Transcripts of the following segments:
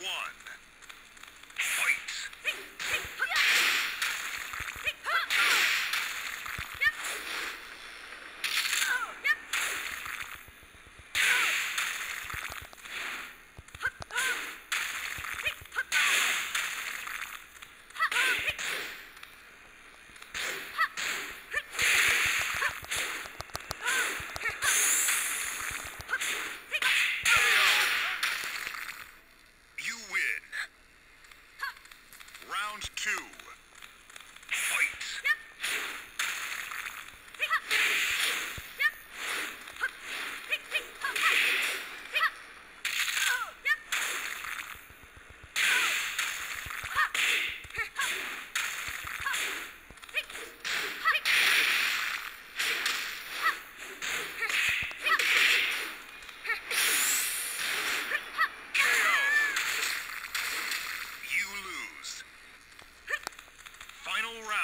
one. Round two.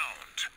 Final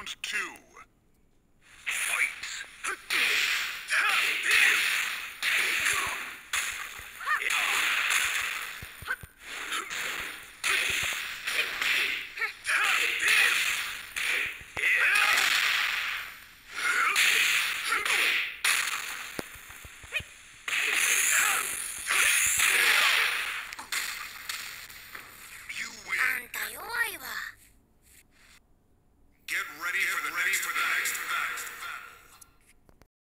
Round two. and ready for the next battle.